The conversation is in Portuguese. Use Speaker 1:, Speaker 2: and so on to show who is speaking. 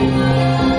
Speaker 1: Música